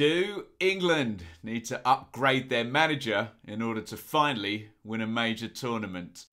Do England need to upgrade their manager in order to finally win a major tournament?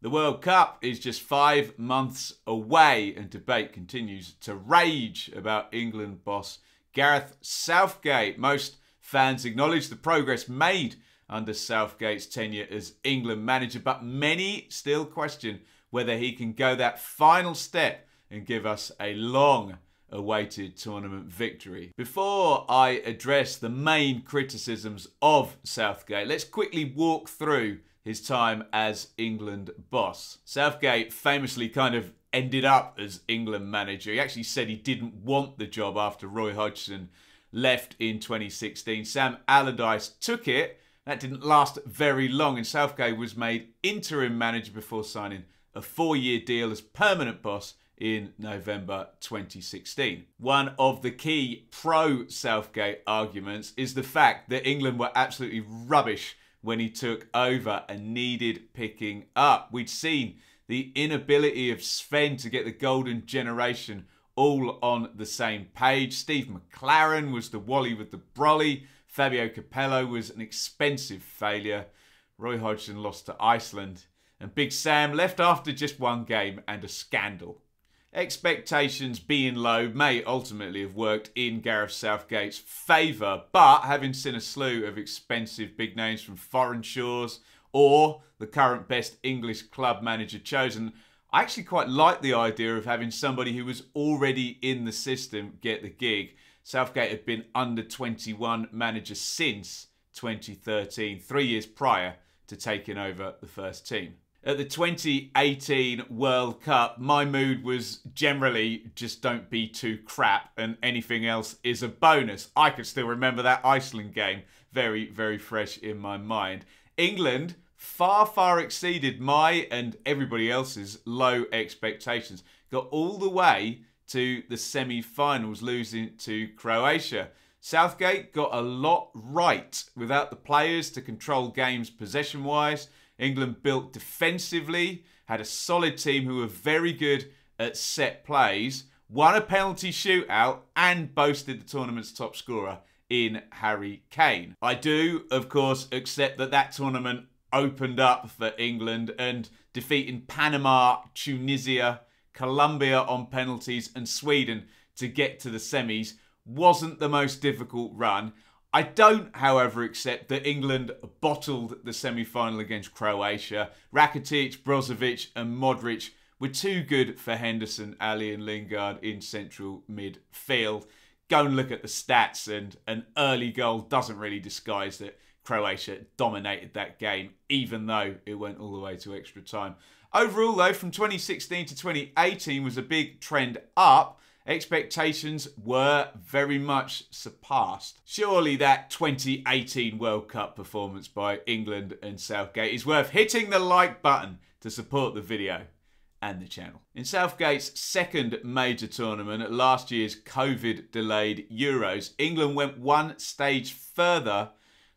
The World Cup is just five months away, and debate continues to rage about England boss Gareth Southgate. Most fans acknowledge the progress made under Southgate's tenure as England manager, but many still question whether he can go that final step and give us a long awaited tournament victory. Before I address the main criticisms of Southgate, let's quickly walk through his time as England boss. Southgate famously kind of ended up as England manager. He actually said he didn't want the job after Roy Hodgson left in 2016. Sam Allardyce took it. That didn't last very long, and Southgate was made interim manager before signing a four year deal as permanent boss in November 2016. One of the key pro Southgate arguments is the fact that England were absolutely rubbish when he took over and needed picking up. We'd seen the inability of Sven to get the golden generation all on the same page. Steve McClaren was the Wally with the brolly. Fabio Capello was an expensive failure. Roy Hodgson lost to Iceland. And Big Sam left after just one game and a scandal. Expectations being low may ultimately have worked in Gareth Southgate's favour, but having seen a slew of expensive big names from foreign shores or the current best English club manager chosen, I actually quite like the idea of having somebody who was already in the system get the gig. Southgate had been under 21 manager since 2013, three years prior to taking over the first team at the 2018 World Cup, my mood was generally just don't be too crap and anything else is a bonus. I could still remember that Iceland game very, very fresh in my mind. England far, far exceeded my and everybody else's low expectations. Got all the way to the semi finals, losing to Croatia. Southgate got a lot right without the players to control games possession wise England built defensively, had a solid team who were very good at set plays, won a penalty shootout, and boasted the tournament's top scorer in Harry Kane. I do, of course, accept that that tournament opened up for England and defeating Panama, Tunisia, Colombia on penalties, and Sweden to get to the semis wasn't the most difficult run. I don't, however, accept that England bottled the semi final against Croatia. Rakitic, Brozovic, and Modric were too good for Henderson, Alli, and Lingard in central midfield. Go and look at the stats, and an early goal doesn't really disguise that Croatia dominated that game, even though it went all the way to extra time. Overall, though, from 2016 to 2018 was a big trend up expectations were very much surpassed. Surely that 2018 World Cup performance by England and Southgate is worth hitting the like button to support the video and the channel. In Southgate's second major tournament at last year's COVID delayed Euros, England went one stage further,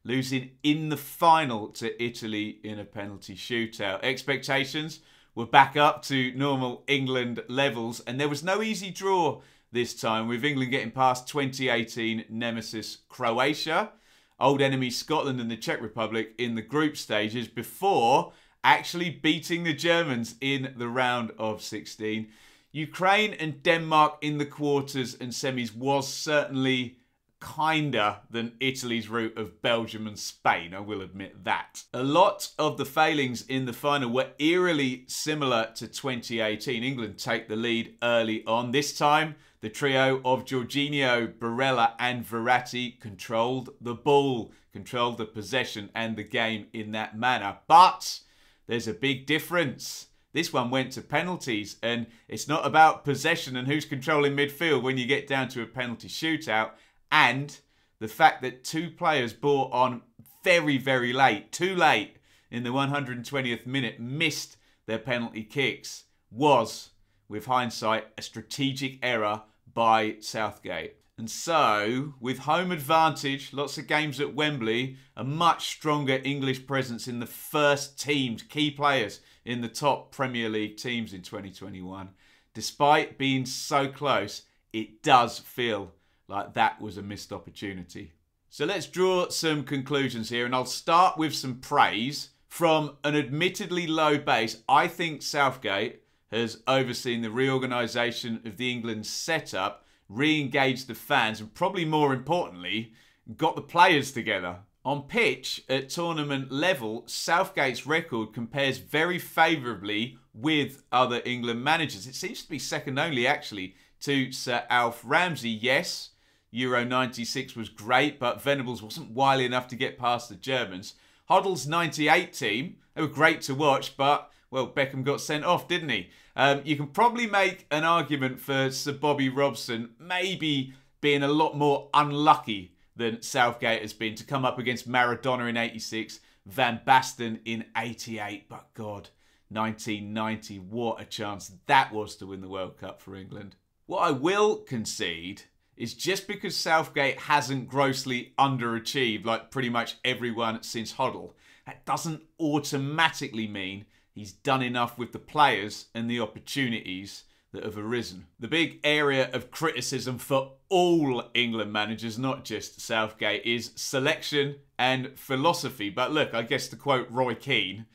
losing in the final to Italy in a penalty shootout. Expectations were back up to normal England levels, and there was no easy draw this time, with England getting past 2018 nemesis Croatia, old enemy Scotland and the Czech Republic in the group stages before actually beating the Germans in the round of 16. Ukraine and Denmark in the quarters and semis was certainly kinder than Italy's route of Belgium and Spain, I will admit that. A lot of the failings in the final were eerily similar to 2018. England take the lead early on. This time, the trio of Jorginho, Barella and Verratti controlled the ball, controlled the possession and the game in that manner. But there's a big difference. This one went to penalties, and it's not about possession and who's controlling midfield when you get down to a penalty shootout and the fact that two players bought on very, very late, too late in the 120th minute, missed their penalty kicks was, with hindsight, a strategic error by Southgate. And so, with home advantage, lots of games at Wembley, a much stronger English presence in the first teams, key players in the top Premier League teams in 2021, despite being so close, it does feel like that was a missed opportunity. So let's draw some conclusions here, and I'll start with some praise. From an admittedly low base, I think Southgate has overseen the reorganisation of the England setup, re engaged the fans, and probably more importantly, got the players together. On pitch, at tournament level, Southgate's record compares very favourably with other England managers. It seems to be second only, actually, to Sir Alf Ramsey. Yes, Euro 96 was great, but Venables wasn't wily enough to get past the Germans. Hoddle's 98 team, they were great to watch, but, well, Beckham got sent off, didn't he? Um, you can probably make an argument for Sir Bobby Robson maybe being a lot more unlucky than Southgate has been to come up against Maradona in 86, Van Basten in 88. But God, 1990, what a chance that was to win the World Cup for England. What I will concede is just because Southgate hasn't grossly underachieved like pretty much everyone since Hoddle, that doesn't automatically mean he's done enough with the players and the opportunities that have arisen. The big area of criticism for all England managers, not just Southgate, is selection and philosophy. But look, I guess to quote Roy Keane,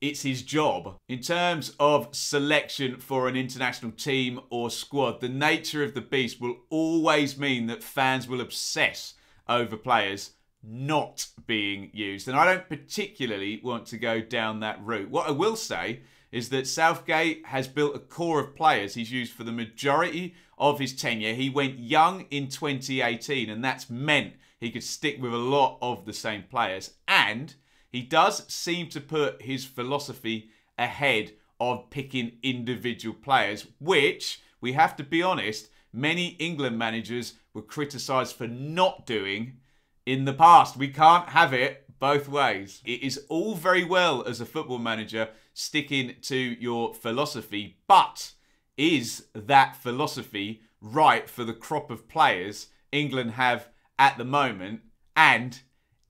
it's his job. In terms of selection for an international team or squad, the nature of the beast will always mean that fans will obsess over players not being used. And I don't particularly want to go down that route. What I will say is that Southgate has built a core of players he's used for the majority of his tenure. He went young in 2018, and that's meant he could stick with a lot of the same players. And he does seem to put his philosophy ahead of picking individual players, which, we have to be honest, many England managers were criticised for not doing in the past. We can't have it both ways. It is all very well as a football manager sticking to your philosophy, but is that philosophy right for the crop of players England have at the moment? And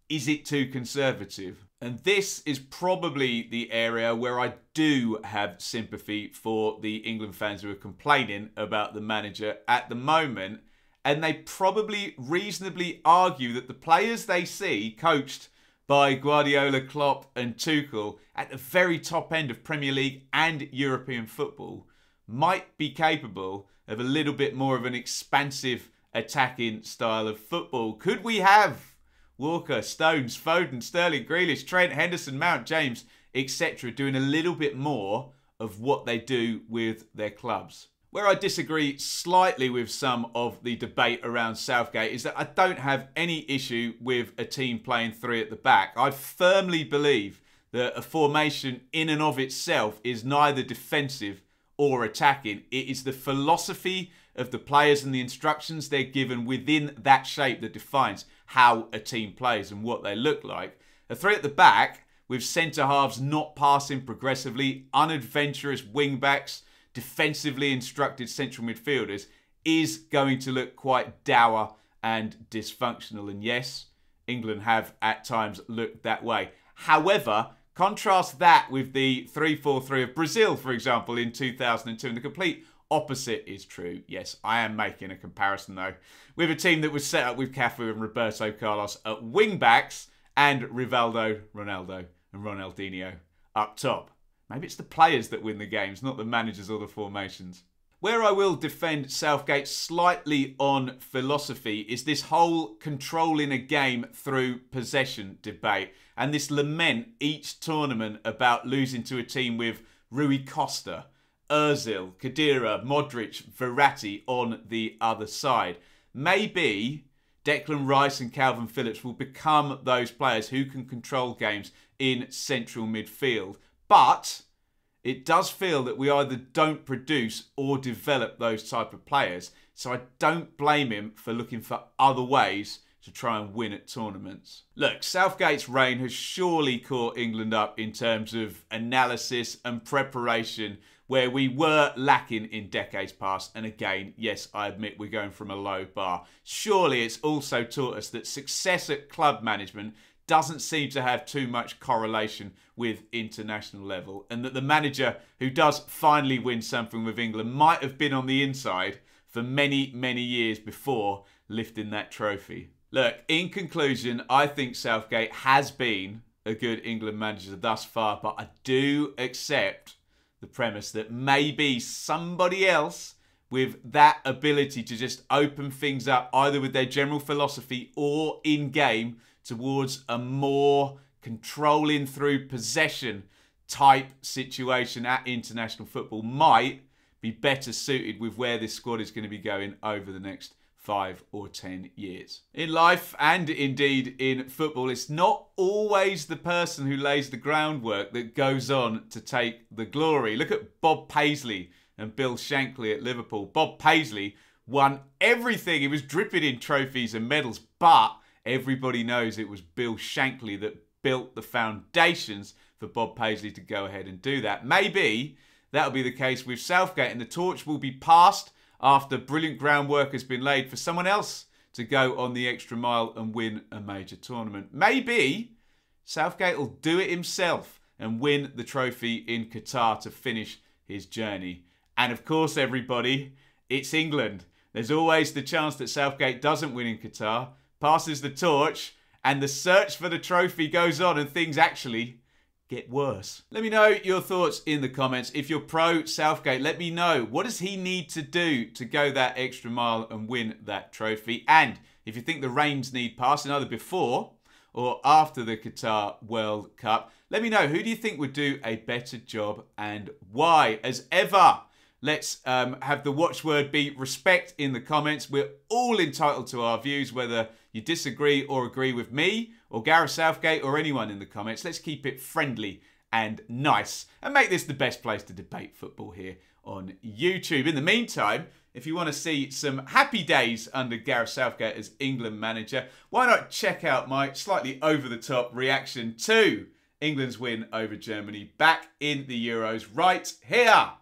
is it too conservative? And this is probably the area where I do have sympathy for the England fans who are complaining about the manager at the moment. And they probably reasonably argue that the players they see coached by Guardiola, Klopp, and Tuchel at the very top end of Premier League and European football might be capable of a little bit more of an expansive attacking style of football. Could we have Walker, Stones, Foden, Sterling, Grealish, Trent, Henderson, Mount, James, etc., doing a little bit more of what they do with their clubs. Where I disagree slightly with some of the debate around Southgate is that I don't have any issue with a team playing three at the back. I firmly believe that a formation in and of itself is neither defensive or attacking. It is the philosophy of the players and the instructions they're given within that shape that defines how a team plays and what they look like. A three at the back with centre halves not passing progressively, unadventurous wing backs, defensively instructed central midfielders is going to look quite dour and dysfunctional. And yes, England have at times looked that way. However, contrast that with the 3 4 3 of Brazil, for example, in 2002, and the complete opposite is true. Yes, I am making a comparison though, with a team that was set up with Cafu and Roberto Carlos at wing backs and Rivaldo, Ronaldo, and Ronaldinho up top. Maybe it's the players that win the games, not the managers or the formations. Where I will defend Southgate slightly on philosophy is this whole controlling a game through possession debate and this lament each tournament about losing to a team with Rui Costa, Ozil, Khedira, Modric, Verratti on the other side. Maybe Declan Rice and Kalvin Phillips will become those players who can control games in central midfield. But it does feel that we either don't produce or develop those type of players. So I don't blame him for looking for other ways to try and win at tournaments. Look, Southgate's reign has surely caught England up in terms of analysis and preparation where we were lacking in decades past. And again, yes, I admit we're going from a low bar. Surely it's also taught us that success at club management doesn't seem to have too much correlation with international level, and that the manager who does finally win something with England might have been on the inside for many, many years before lifting that trophy. Look, in conclusion, I think Southgate has been a good England manager thus far, but I do accept the premise that maybe somebody else with that ability to just open things up, either with their general philosophy or in game, towards a more controlling through possession type situation at international football, might be better suited with where this squad is going to be going over the next five or ten years. In life and indeed in football, it's not always the person who lays the groundwork that goes on to take the glory. Look at Bob Paisley and Bill Shankly at Liverpool. Bob Paisley won everything. He was dripping in trophies and medals, but everybody knows it was Bill Shankly that built the foundations for Bob Paisley to go ahead and do that. Maybe that'll be the case with Southgate and the torch will be passed after brilliant groundwork has been laid for someone else to go on the extra mile and win a major tournament. Maybe Southgate will do it himself and win the trophy in Qatar to finish his journey. And of course, everybody, it's England. There's always the chance that Southgate doesn't win in Qatar, passes the torch, and the search for the trophy goes on and things actually get worse. Let me know your thoughts in the comments. If you're pro Southgate, let me know what does he need to do to go that extra mile and win that trophy? And if you think the reins need passing either before or after the Qatar World Cup, let me know who do you think would do a better job and why. As ever, let's um, have the watchword be respect in the comments. We're all entitled to our views, whether you disagree or agree with me or Gareth Southgate or anyone in the comments. Let's keep it friendly and nice and make this the best place to debate football here on YouTube. In the meantime, if you want to see some happy days under Gareth Southgate as England manager, why not check out my slightly over the top reaction to England's win over Germany back in the Euros right here